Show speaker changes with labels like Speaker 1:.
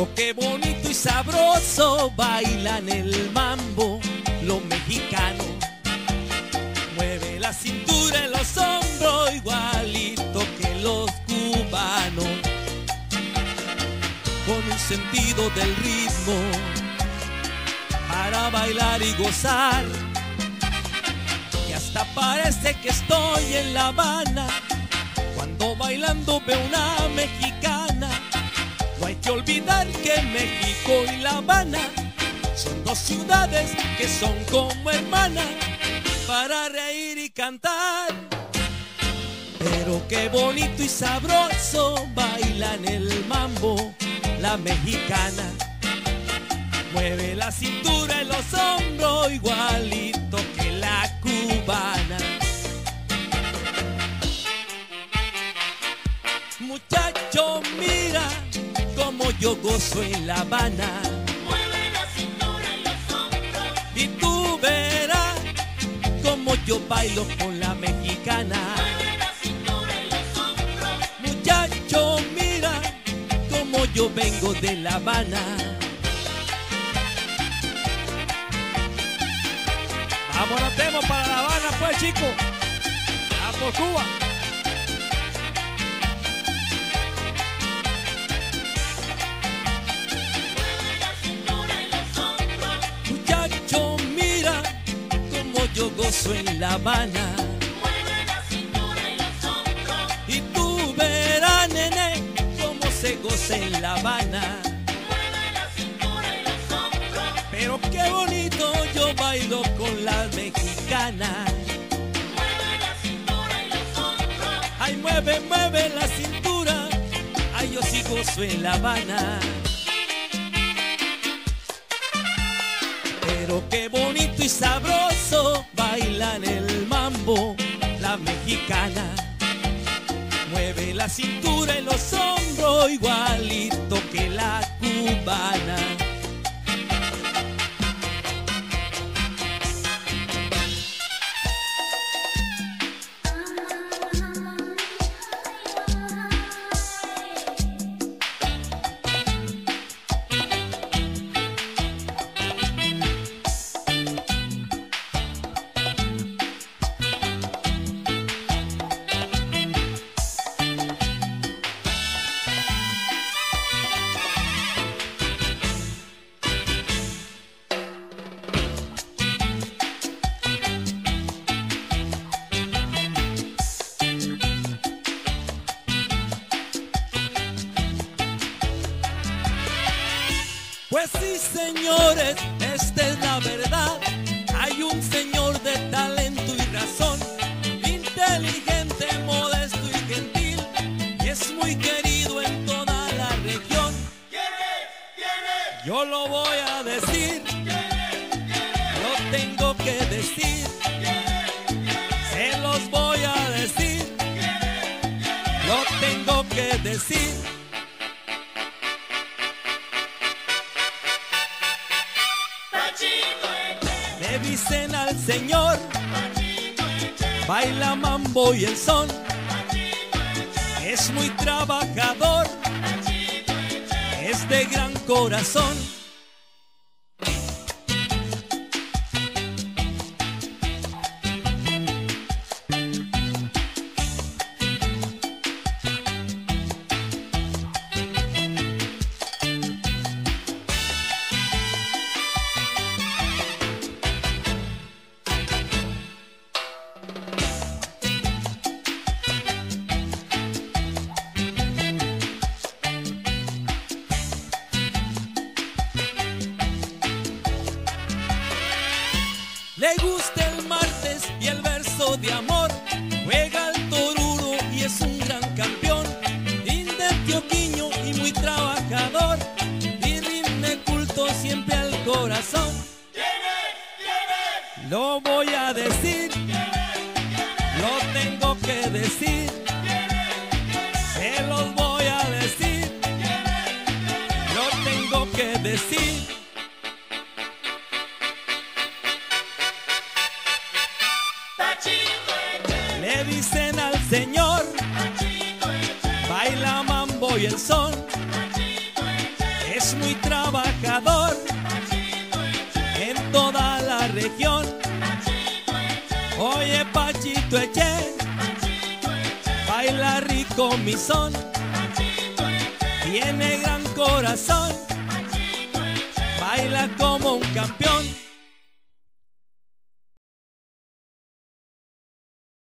Speaker 1: Pero qué bonito y sabroso bailan el mambo los mexicanos. Mueve la cintura en los hombros igualito que los cubanos. Con un sentido del ritmo para bailar y gozar. Y hasta parece que estoy en La Habana cuando bailando veo una mexicana. Olvidar que México y La Habana son dos ciudades que son como hermanas para reír y cantar. Pero qué bonito y sabroso bailan el mambo la mexicana. Mueve la cintura y los hombros igualito que la cubana. Muchacho, como yo gozo en La Habana.
Speaker 2: Mueve la cintura y los hombros.
Speaker 1: Y tú verás como yo bailo con la mexicana.
Speaker 2: Mueve la cintura y los hombros.
Speaker 1: Muchacho, mira como yo vengo de La Habana. Vamos, nos vemos para La Habana, pues, chicos. A por Cuba. En La Habana.
Speaker 2: Y
Speaker 1: tú verás, nene, cómo se goza en La Habana. Pero qué bonito yo bailo con la mexicana. Ay, mueve, mueve la cintura. Ay, yo sí gozo en La Habana. Pero qué bonito y sabroso la mexicana. Mueve la cintura y los hombros igualito que la cubana. Pues sí, señores, esta es la verdad. Hay un señor de talento y razón, inteligente, modesto y gentil, y es muy querido en toda la región. Yo lo voy a decir, lo tengo que decir, se los voy a decir, lo tengo que decir. Señor, baila mambo y el son, es muy trabajador, es de gran corazón. Le gusta el martes y el verso de amor. Juega al toruro y es un gran campeón. Linde tioquiño y muy trabajador. Y rinde culto siempre al corazón. Lo voy a decir. Lo tengo que decir. Se los voy a decir. Lo tengo que decir. Le dicen al señor, baila mambo y el son, es muy trabajador en toda la región. Oye, Pachito Eche, baila rico mi son, tiene gran corazón, baila como un campeón.